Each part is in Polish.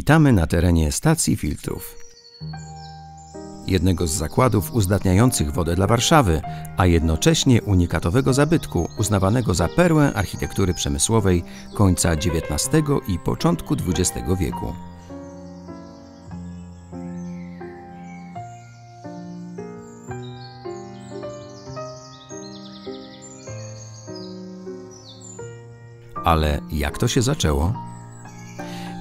Witamy na terenie stacji filtrów. Jednego z zakładów uzdatniających wodę dla Warszawy, a jednocześnie unikatowego zabytku, uznawanego za perłę architektury przemysłowej końca XIX i początku XX wieku. Ale jak to się zaczęło?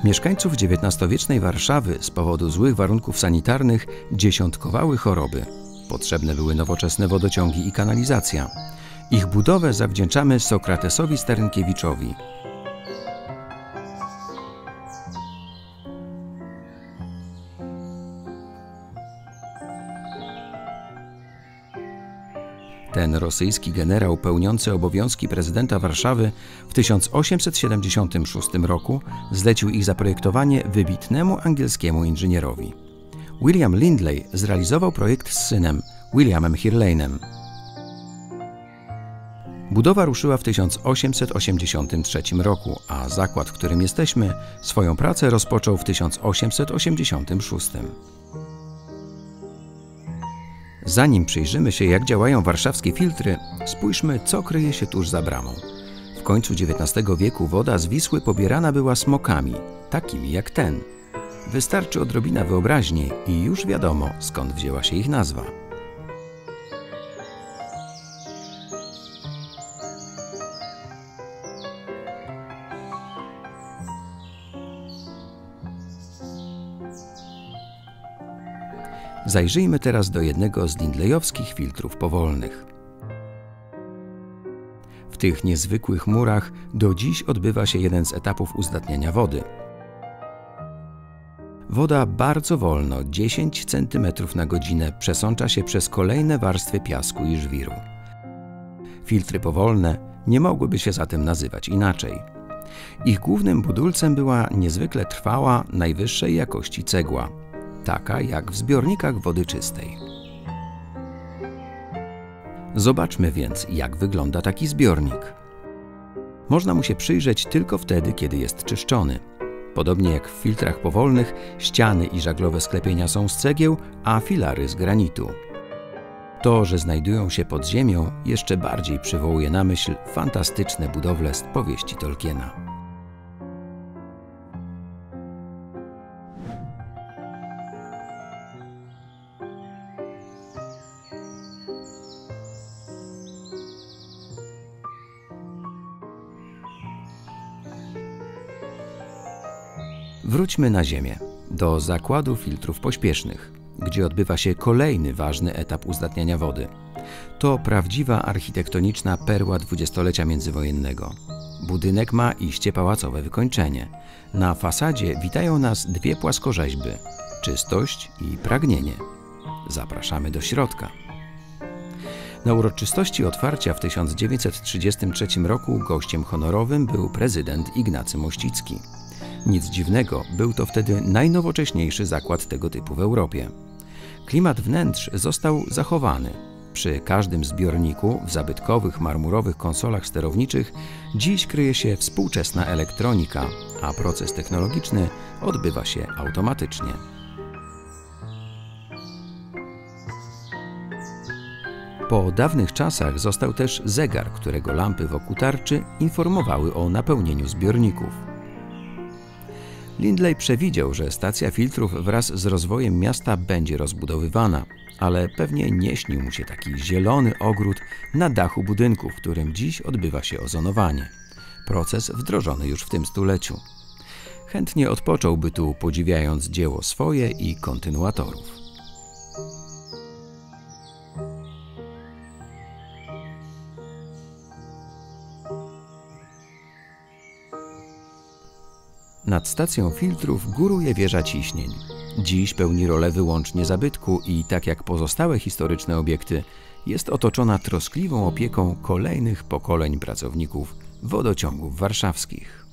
Mieszkańców XIX-wiecznej Warszawy z powodu złych warunków sanitarnych dziesiątkowały choroby. Potrzebne były nowoczesne wodociągi i kanalizacja. Ich budowę zawdzięczamy Sokratesowi Starynkiewiczowi, Ten rosyjski generał pełniący obowiązki prezydenta Warszawy w 1876 roku zlecił ich zaprojektowanie wybitnemu angielskiemu inżynierowi. William Lindley zrealizował projekt z synem, Williamem Hirleinem. Budowa ruszyła w 1883 roku, a zakład, w którym jesteśmy, swoją pracę rozpoczął w 1886. Zanim przyjrzymy się, jak działają warszawskie filtry, spójrzmy, co kryje się tuż za bramą. W końcu XIX wieku woda z Wisły pobierana była smokami, takimi jak ten. Wystarczy odrobina wyobraźni i już wiadomo, skąd wzięła się ich nazwa. Zajrzyjmy teraz do jednego z lindleyowskich filtrów powolnych. W tych niezwykłych murach do dziś odbywa się jeden z etapów uzdatniania wody. Woda bardzo wolno, 10 cm na godzinę, przesącza się przez kolejne warstwy piasku i żwiru. Filtry powolne nie mogłyby się zatem nazywać inaczej. Ich głównym budulcem była niezwykle trwała, najwyższej jakości cegła, taka jak w zbiornikach wody czystej. Zobaczmy więc, jak wygląda taki zbiornik. Można mu się przyjrzeć tylko wtedy, kiedy jest czyszczony. Podobnie jak w filtrach powolnych, ściany i żaglowe sklepienia są z cegieł, a filary z granitu. To, że znajdują się pod ziemią, jeszcze bardziej przywołuje na myśl fantastyczne budowle z powieści Tolkiena. Wróćmy na Ziemię, do zakładu filtrów pośpiesznych, gdzie odbywa się kolejny ważny etap uzdatniania wody. To prawdziwa architektoniczna perła dwudziestolecia międzywojennego. Budynek ma iście pałacowe wykończenie. Na fasadzie witają nas dwie płaskorzeźby czystość i pragnienie. Zapraszamy do środka. Na uroczystości otwarcia w 1933 roku gościem honorowym był prezydent Ignacy Mościcki. Nic dziwnego, był to wtedy najnowocześniejszy zakład tego typu w Europie. Klimat wnętrz został zachowany. Przy każdym zbiorniku w zabytkowych marmurowych konsolach sterowniczych dziś kryje się współczesna elektronika, a proces technologiczny odbywa się automatycznie. Po dawnych czasach został też zegar, którego lampy wokół tarczy informowały o napełnieniu zbiorników. Lindley przewidział, że stacja filtrów wraz z rozwojem miasta będzie rozbudowywana, ale pewnie nie śnił mu się taki zielony ogród na dachu budynku, w którym dziś odbywa się ozonowanie. Proces wdrożony już w tym stuleciu. Chętnie odpocząłby tu, podziwiając dzieło swoje i kontynuatorów. Nad stacją filtrów góruje wieża ciśnień. Dziś pełni rolę wyłącznie zabytku i tak jak pozostałe historyczne obiekty, jest otoczona troskliwą opieką kolejnych pokoleń pracowników wodociągów warszawskich.